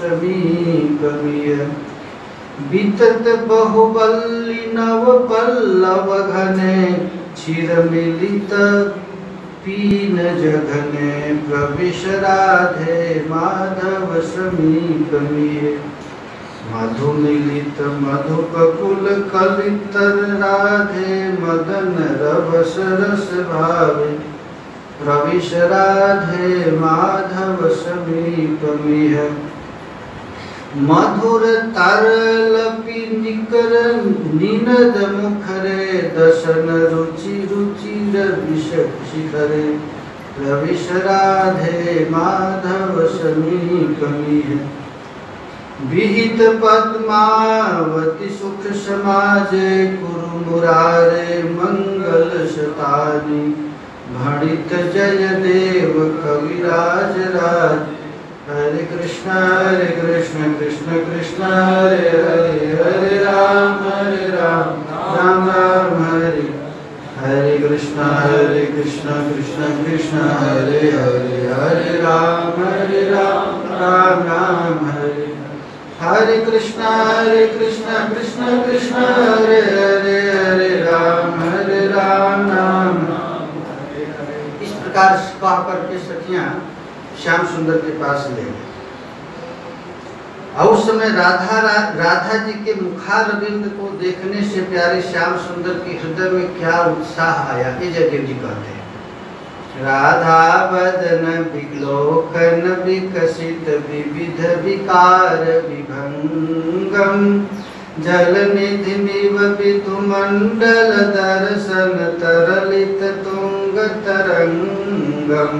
समीपमिय वितत बहुबल्ली नव पल्लव घने चिर मिलित पीन जघने, प्रविश राधे माधव समीप मिये मधु मिलित मधुपकुल कलितर राधे, मदन रवस रस भावे। प्रविश राधे माधव समीप मिह मधुर तरल निकर निनद मुखरे दशन रुचि रुचिर विषक शिखरे। प्रविश राधे माधव समीप मिह विहित पद्मावती सुख समाजे कुरु मुरारे मंगल शतानी। भणित जय देव कविराज राज। हरे कृष्ण हरे कृष्ण कृष्ण कृष्ण, हरे हरे हरे राम हरे राम राम राम, हरे। हरे कृष्ण हरे कृष्ण कृष्ण कृष्ण, हरे हरे हरे राम हरे राम राम राम, हरे। हरे कृष्ण हरे कृष्ण कृष्ण कृष्ण, हरे हरे हरे राम हरे राम राम। इस प्रकार कह करके सखियाँ श्याम सुंदर के पास ले गए। उस समय राधा रा, राधा जी के मुखारविंद को देखने से प्यारे श्याम सुंदर के हृदय में क्या उत्साह आया ये जयदेव जी कहते हैं। राधा बदन विलोकन विकसित विविध विकार विभंगम जल निधि विदु मंडल दर्शन तरलित तुंग तरंगम।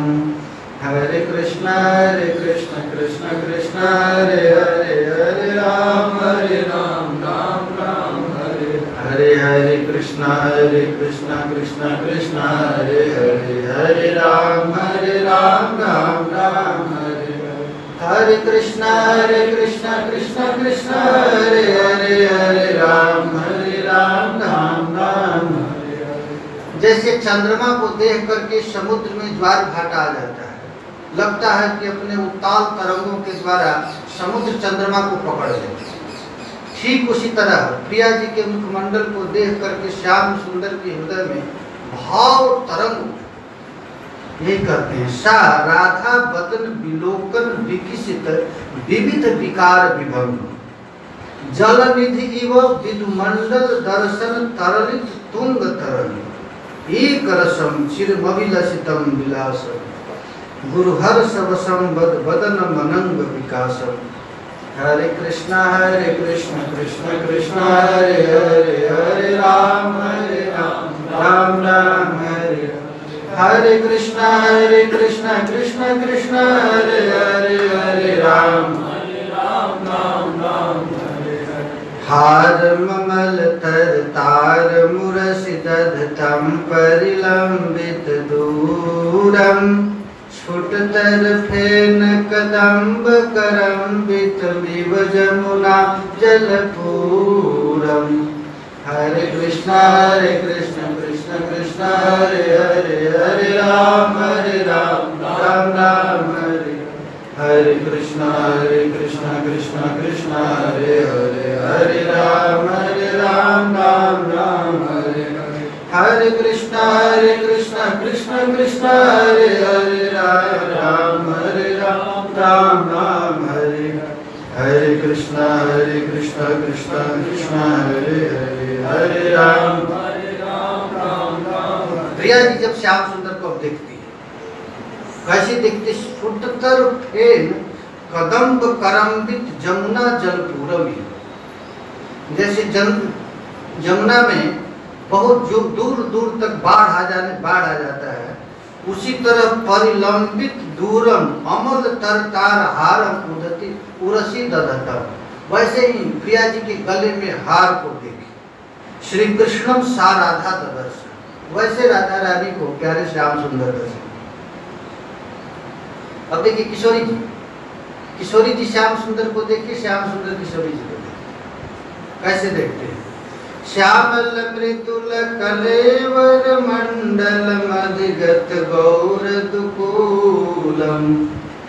हरे कृष्ण हरे कृष्ण कृष्ण कृष्ण, हरे हरे हरे राम हरे राम राम राम, हरे हरे हरे कृष्ण हरे कृष्ण कृष्ण कृष्ण, हरे हरे हरे राम हरे राम राम राम, हरे हरे कृष्ण हरे कृष्ण कृष्ण कृष्ण, हरे हरे हरे राम हरे राम राम राम, हरे जैसे चंद्रमा को देख करके समुद्र में ज्वार भाटा आ जाता है। लगता है कि अपने उत्ताल तरंगों के द्वारा समुद्र चंद्रमा को पकड़ ले। ठीक उसी तरह प्रिया जी के मुखमंडल को देख करके श्याम सुंदर के हृदय में भाव तरंग ये कहते हैं, सा राधा बदन विलोकन विकसित विविध विकार विभंग। जल निधि इव विदुमंडल दर्शन तरलित तुंग तरंग। एक रसम चिरमविलसितम विलासम। गुरुहर सबसम बद बदन मनंग विकासम। हरे कृष्ण हरे कृष्ण कृष्ण कृष्ण, हरे हरे हरे राम हरे राम राम राम, हरे हरे कृष्ण हरे कृष्ण कृष्ण कृष्ण, हरे हरे हरे राम। हरे ममल तर तार मुरसि दधतम परिलंबित दूरम। स्फुटतर फेन कदम्ब करम्बित विव जमुना जलपूरम हरे कृष्ण हरे कृष्ण कृष्ण कृष्ण, हरे हरे हरे राम हरे राम राम राम, हरे। हरे कृष्ण हरे कृष्ण कृष्ण कृष्ण, हरे हरे हरे राम हरे राम राम राम, हरे। हरे कृष्ण हरे कृष्ण कृष्ण कृष्ण, हरे हरे कृष्ण कृष्ण कृष्ण हरे हरे हरे राम प्रिया जी जब श्याम सुंदर को देखती है, कैसे देखते शुद्धतर फेन कदम्ब करम्बित जमुना जलपूरम जैसे जम जमुना में बहुत जो दूर दूर तक बाढ़ आ जाने, बाढ़ आ जाता है, उसी तरह परिलंबित दूरम अमल तरतार हारम उदति उरसी दधतम। वैसे ही प्रिया जी के गले में हार को देखे। श्री कृष्णम सा राधा दर्शन। वैसे राधा रानी को प्यारे श्याम सुंदर दर्शन अब देखिए किशोरी जी। किशोरी जी श्याम सुंदर को देखिए, श्याम सुंदर किशोरी जी को देखिए। कैसे देखते हैं? श्यामल मृदुल कलेवर मंडल मधिगत गौर दुकूलम।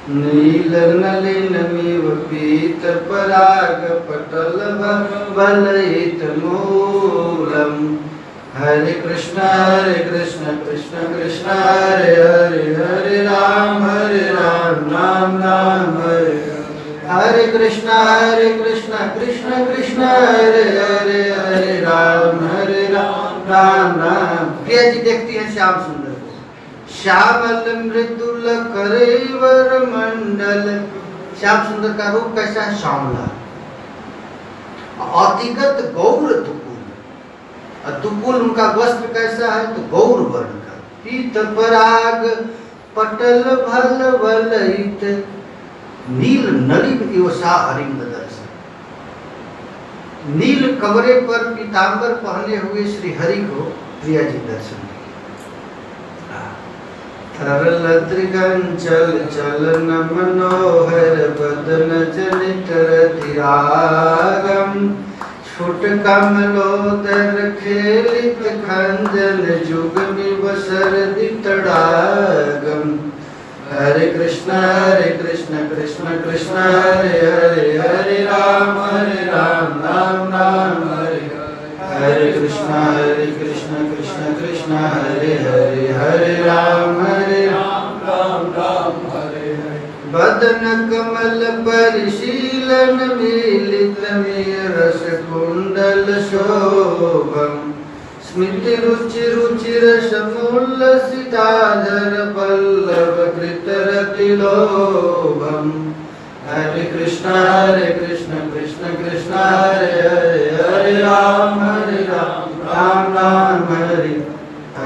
नीलनलिनमिव पीतपरागपटलबलयितमूलम् हरे कृष्ण हरे कृष्ण कृष्ण कृष्ण, हरे हरे हरे राम हरे राम राम राम, हरे हरे कृष्ण हरे कृष्ण कृष्ण कृष्ण, हरे हरे हरे राम हरे राम राम राम। प्रिया जी देखती है श्याम सुंदर। श्यामल मृदुल करेवर मंडल। श्याम सुंदर का रूप कैसा है? श्यामला। अतिगत गौर तुकुल तुकुल उनका वस्त्र कैसा है? तो गौर वर्ण का। पीत पराग, पटल भल वलित नील नलिन इवसा हरिंग दर्शन। नील कमरे पर पीतांबर पहने हुए श्री हरि को प्रिया जी दर्शन तरल त्रिगंचल चलन मनोहर बदन जनित रतिरागम छुट कमलोदर खेलित खंजन जुग निवसर दितड़ागम हरे कृष्ण हरे कृष्ण कृष्ण कृष्ण, हरे हरे हरे राम हरे राम राम राम हरे। हरे कृष्ण हरे कृष्ण कृष्ण कृष्ण, हरे हरे हरे राम। बदन कमल परिशीलन मिलित रस कुंडल शोभम स्मृति रुचि रुचिर समुल्लसिताधर पल्लव कृतरतिलोभम। हरे कृष्ण हरे कृष्ण कृष्ण कृष्ण, हरे हरे हरे राम हरे राम राम राम, हरे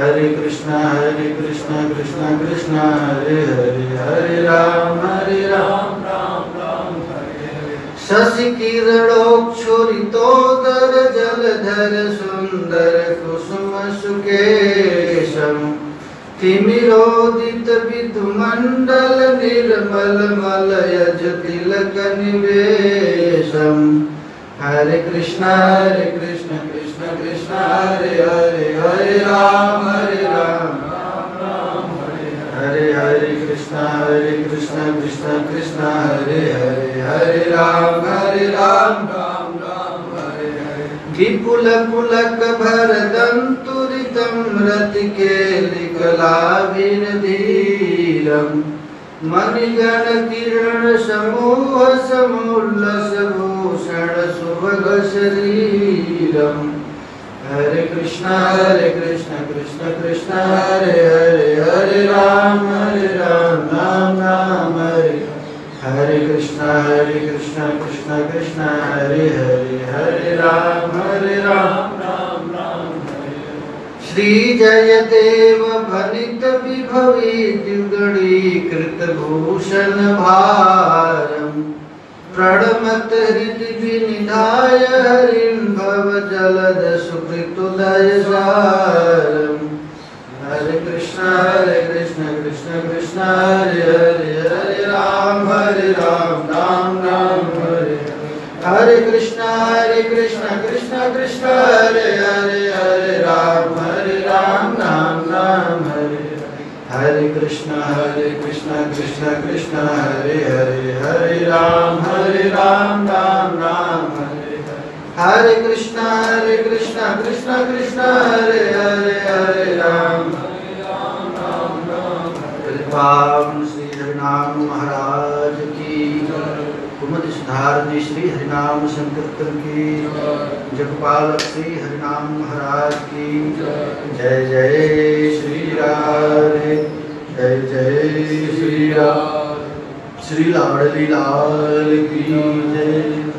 हरे कृष्ण हरे कृष्ण कृष्ण कृष्ण, हरे हरे हरे राम हरे राम राम राम, हरे हरे। शशि किरणोक्षुरितोदर जलधर सुंदर कुसुम सुकेशम। तिमिरोदित विधुमंडल, निर्मल मलयज तिलक निवेशम। हरे कृष्ण हरे कृष्ण कृष्ण। हरे राम हरे राम राम राम। हरे हरे हरे कृष्ण हरे कृष्ण कृष्ण कृष्ण, हरे हरे हरे राम हरे राम राम राम, हरे हरे। विपुल पुलक भर दंतुरितम रति के मणिगण किरण समूह समुल्लस भूषण सुभग शरीरम। हरे कृष्ण हरे कृष्ण कृष्ण कृष्ण, हरे हरे हरे राम हरे राम राम राम, हरे हरे कृष्ण हरे कृष्ण कृष्ण कृष्ण, हरे हरे हरे राम हरे राम श्री जय देव भनित विभवी द्युगणीकृत भूषण भारम प्रणमत हृदि विनिधाय हरिं जलद सुकृतुदय सारम हरे कृष्ण हरे कृष्ण कृष्ण कृष्ण, हरे हरे हरे राम हरे राम राम राम, हरे हरे। कृष्ण हरे कृष्ण कृष्ण कृष्ण, हरे हरे हरे राम हरे राम राम राम, हरे हरे। कृष्ण हरे कृष्ण कृष्ण कृष्ण हरे हरे हरे। कृष्ण कृष्ण, हरे हरे हरे राम। कृपाम श्री हरिनाम महाराज की कुमति सुधारती श्री हरिनाम संकीर्तन की जगपालक श्री हरिनाम महाराज की जय। जय श्री राधे। जय जय श्री राम श्री लाडली लाल की जय।